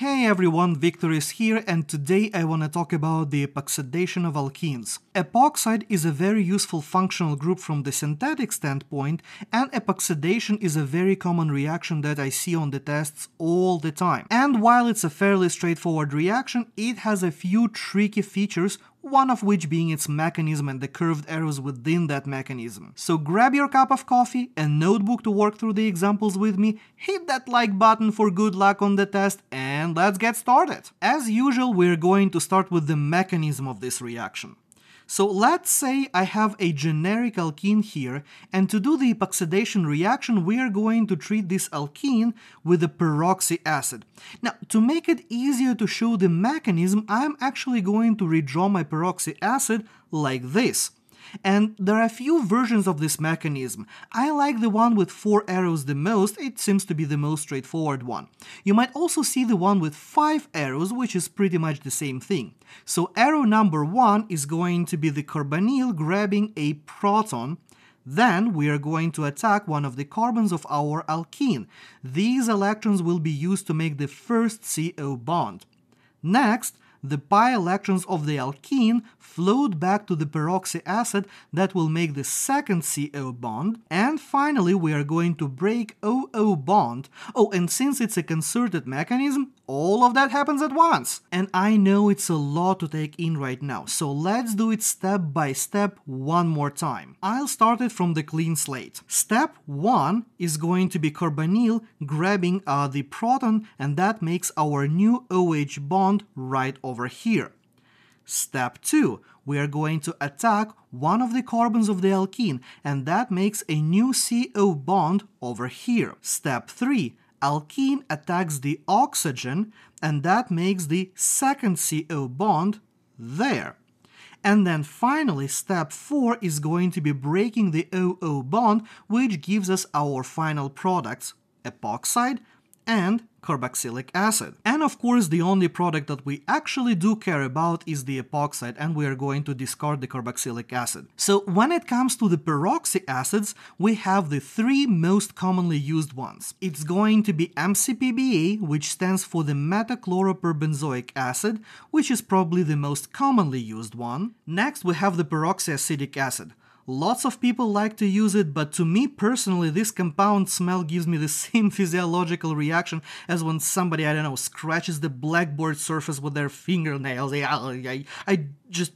Hey everyone, Victor is here and today I want to talk about the epoxidation of alkenes. Epoxide is a very useful functional group from the synthetic standpoint and epoxidation is a very common reaction that I see on the tests all the time. And while it's a fairly straightforward reaction, it has a few tricky features one of which being its mechanism and the curved arrows within that mechanism. So grab your cup of coffee, a notebook to work through the examples with me, hit that like button for good luck on the test, and let's get started. As usual, we're going to start with the mechanism of this reaction. So let's say I have a generic alkene here, and to do the epoxidation reaction, we are going to treat this alkene with a peroxy acid. Now, to make it easier to show the mechanism, I'm actually going to redraw my peroxy acid like this. And there are a few versions of this mechanism. I like the one with four arrows the most, it seems to be the most straightforward one. You might also see the one with five arrows, which is pretty much the same thing. So arrow number one is going to be the carbonyl grabbing a proton, then we are going to attack one of the carbons of our alkene. These electrons will be used to make the first CO bond. Next, the pi electrons of the alkene float back to the peroxy acid that will make the second CO bond, and finally we are going to break OO bond. Oh, and since it's a concerted mechanism, all of that happens at once. And I know it's a lot to take in right now, so let's do it step by step one more time. I'll start it from the clean slate. Step 1 is going to be carbonyl grabbing uh, the proton and that makes our new OH bond right over here. Step 2, we are going to attack one of the carbons of the alkene and that makes a new CO bond over here. Step 3, alkene attacks the oxygen and that makes the second CO bond there. And then finally, step 4 is going to be breaking the OO bond, which gives us our final products, epoxide and carboxylic acid. And of course the only product that we actually do care about is the epoxide and we are going to discard the carboxylic acid. So when it comes to the peroxy acids, we have the three most commonly used ones. It's going to be MCPBA, which stands for the metachloroperbenzoic acid, which is probably the most commonly used one. Next we have the peroxyacetic acid. Lots of people like to use it, but to me personally, this compound smell gives me the same physiological reaction as when somebody, I don't know, scratches the blackboard surface with their fingernails. I, I, just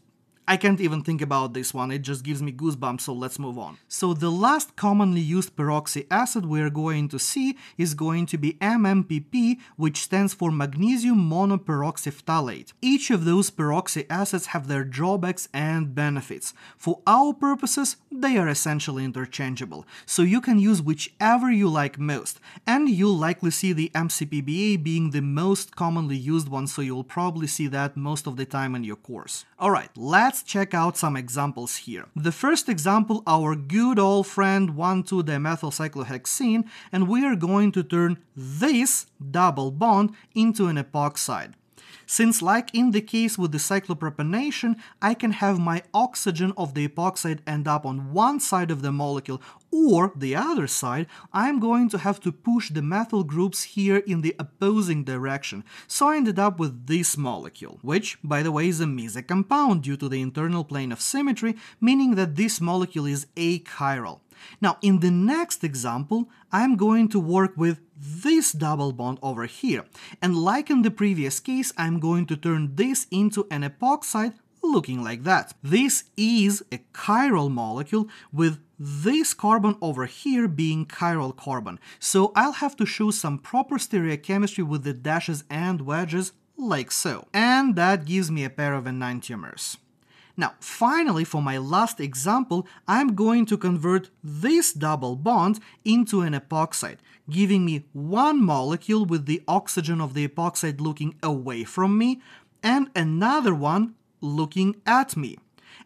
I can't even think about this one, it just gives me goosebumps, so let's move on. So the last commonly used peroxy acid we are going to see is going to be MMPP, which stands for magnesium monoperoxyphthalate. Each of those peroxy acids have their drawbacks and benefits. For our purposes, they are essentially interchangeable, so you can use whichever you like most, and you'll likely see the MCPBA being the most commonly used one, so you'll probably see that most of the time in your course. Alright, let's let's check out some examples here. The first example, our good old friend 1,2-dimethylcyclohexene, and we are going to turn this double bond into an epoxide since like in the case with the cyclopropanation, I can have my oxygen of the epoxide end up on one side of the molecule or the other side, I'm going to have to push the methyl groups here in the opposing direction, so I ended up with this molecule, which, by the way, is a meso compound due to the internal plane of symmetry, meaning that this molecule is achiral. Now, in the next example, I'm going to work with this double bond over here, and like in the previous case, I'm going to turn this into an epoxide looking like that. This is a chiral molecule with this carbon over here being chiral carbon, so I'll have to show some proper stereochemistry with the dashes and wedges like so. And that gives me a pair of enantiomers. Now, finally, for my last example, I'm going to convert this double bond into an epoxide, giving me one molecule with the oxygen of the epoxide looking away from me, and another one looking at me.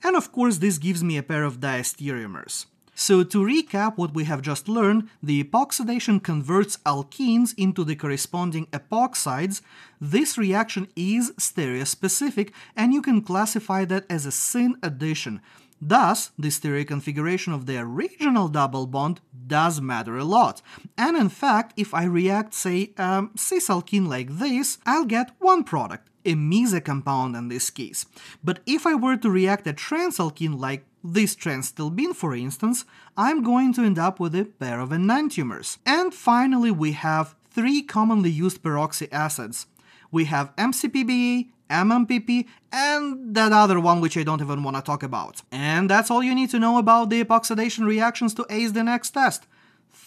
And of course, this gives me a pair of diastereomers. So to recap what we have just learned, the epoxidation converts alkenes into the corresponding epoxides. This reaction is stereospecific and you can classify that as a syn addition. Thus, the stereo configuration of the original double bond does matter a lot. And in fact, if I react, say, um, cis-alkene like this, I'll get one product, a meso compound in this case. But if I were to react a trans transalkene like this transstilbene for instance, I'm going to end up with a pair of enantiomers. And finally we have three commonly used peroxy acids. We have MCPBA, MMPP, and that other one which I don't even want to talk about. And that's all you need to know about the epoxidation reactions to ace the next test.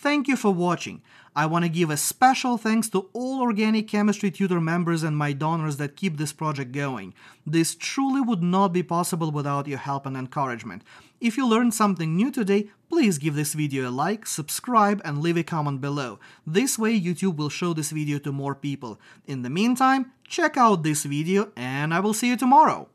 Thank you for watching. I want to give a special thanks to all Organic Chemistry Tutor members and my donors that keep this project going. This truly would not be possible without your help and encouragement. If you learned something new today, please give this video a like, subscribe and leave a comment below. This way YouTube will show this video to more people. In the meantime, check out this video and I will see you tomorrow.